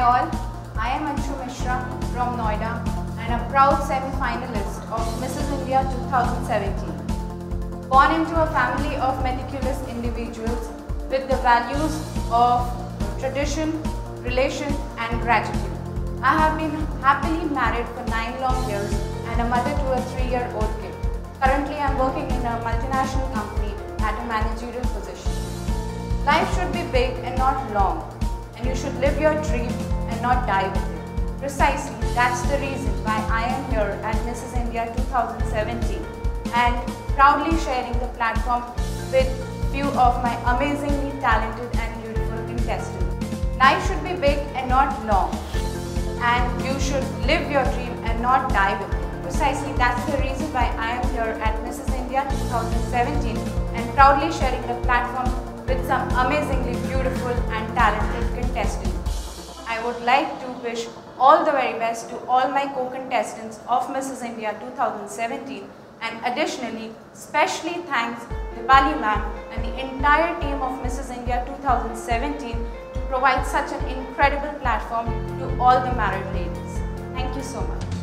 Hi all, I am Anshu Mishra from Noida and a proud semi-finalist of Mrs. India 2017. Born into a family of meticulous individuals with the values of tradition, relation and gratitude. I have been happily married for 9 long years and a mother to a 3-year-old kid. Currently, I am working in a multinational company at a managerial position. Life should be big and not long and you should live your dream and not die with it. Precisely, that's the reason why I am here at Mrs. India 2017 and proudly sharing the platform with few of my amazingly talented and beautiful contestants. Life should be big and not long, and you should live your dream and not die with it. Precisely, that's the reason why I am here at Mrs. India 2017 and proudly sharing the platform with some amazingly beautiful would like to wish all the very best to all my co-contestants of Mrs. India 2017 and additionally, specially thanks Deepali ma'am and the entire team of Mrs. India 2017 to provide such an incredible platform to all the married ladies. Thank you so much.